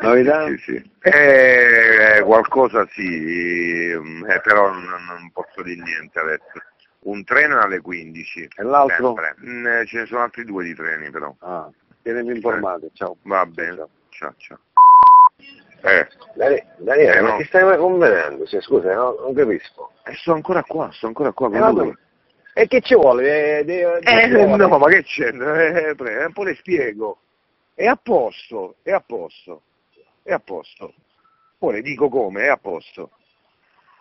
Novità? Sì, sì. Eh, qualcosa sì, eh, però non, non posso dire niente adesso. Un treno alle 15. E l'altro? Mm, eh, ce ne sono altri due di treni però. Ah, tienimi informato, ciao. Va bene. Ciao. Ciao, ciao. Eh, Daniele, Eh, ma no. che stai mai convenendo? Sì, scusa, no, non capisco. eh, sto ancora qua, sto ancora qua con lui. E che ci vuole? De- Eh, de- no, ma che c'è? Eh, un po' le spiego. È a posto, è a posto, è a posto. Le dico come, è a posto.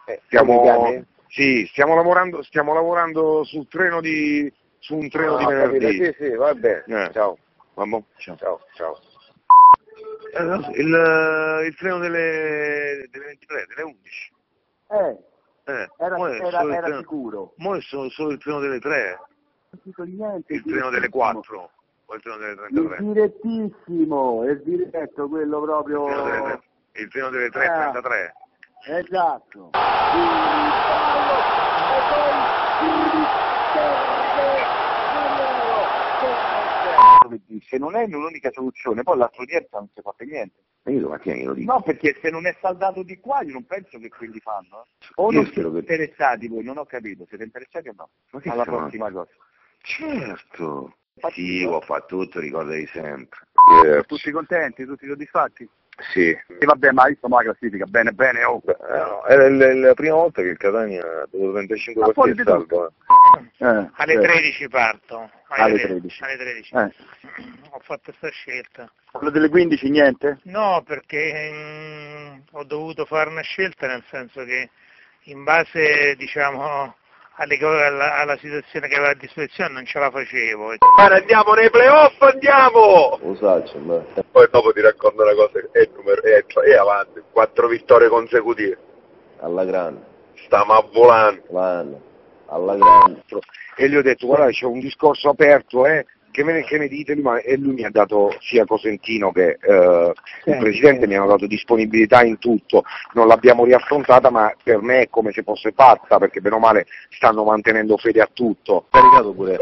Eh, Stiamo, sì, stiamo lavorando, stiamo lavorando sul treno di, su un treno Ah, di ho capito, venerdì. Sì, sì, va bene. Eh. Ciao, Vabbè, ciao. ciao, ciao. Eh, il, il treno delle, delle 23, delle 11. Eh, Eh, era, era, era treno- sicuro. mo è solo, solo il treno delle 3, Non dico niente. il treno delle 4, o il treno delle 33. Il direttissimo, il diretto, quello proprio... il treno delle 3, Ah. 33. Esatto. Se non è l'unica soluzione, poi l'altro ieri non si fa per niente. E io domattina glielo dico. No, perché se non è saldato di qua, io non penso che quelli fanno. eh. O Io non siete che- interessati voi, non ho capito, siete interessati o no? Ma che Alla prossima cosa. Certo. Sì, ho fatto tutto, ricordavi sempre. Tutti contenti, tutti soddisfatti? Sì. E vabbè, ma insomma la classifica, bene, bene, oh. Beh, eh, no, era il- la prima volta che il Catania dopo 35 Ma fuori partite salvo. eh. Eh, Alle eh. 13 parto. Alle tre- 13. Alle 13. Eh. Ho fatto questa scelta. Quello delle 15 niente? No, perché mm, ho dovuto fare una scelta nel senso che in base, diciamo, alle alla, alla situazione che avevo a disposizione non ce la facevo. Guarda, andiamo nei playoff, andiamo! Lo saccio, beh. Poi dopo ti racconto una cosa, è il numero, è, è avanti, quattro vittorie consecutive. Alla grande, Stiamo a volando. alla grande. E gli ho detto, guarda, c'è un discorso aperto, eh, che me ne, che ne dite? Ma- E lui mi ha dato, sia Cosentino che eh, il Presidente, mi hanno dato disponibilità in tutto, non l'abbiamo riaffrontata, ma per me è come se fosse fatta, perché bene o male stanno mantenendo fede a tutto. caricato pure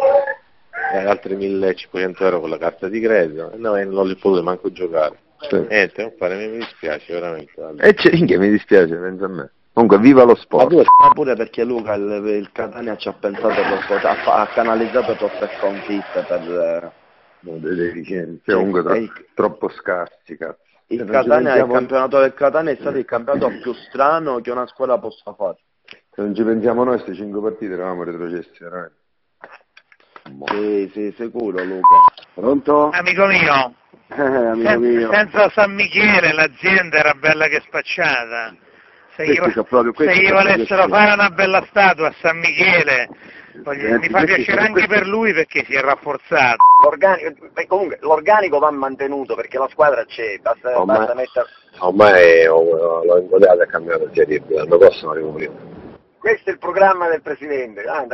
eh, altri 1500 euro con la carta di credito, no, e non li potevo manco giocare. Niente, non fare, mi dispiace veramente. E c'è, minchia, mi dispiace, pensa a me. Comunque, viva lo Ma sport. tu ma pure perché Luca il, il Catania ci ha pensato troppo, ha, fa- ha canalizzato troppe sconfitte per eh, No, dei deficienze, comunque tro- il, troppo scarsi, cazzo. il Se non ci Catania, il pensiamo- campionato del Catania è stato il campionato più strano che una squadra possa fare. Se non ci pensiamo noi, queste cinque partite eravamo retrocessi, veramente. Sì, sì, sicuro Luca. Pronto? Amico mio, Eh, amico sen- mio. senza San Michele l'azienda era bella che spacciata. Se proprio- se proprio volessero fare una bella statua a San Michele, voglio- Senti, mi fa piacere anche per lui perché si è rafforzato. L'organico, beh, comunque, l'organico va mantenuto perché la squadra c'è, basta, Ormai- basta mettere... Ormai oh, l'ho inquadrato a cambiare l'anno prossimo arrivo prima. Questo è il programma del Presidente. Ah,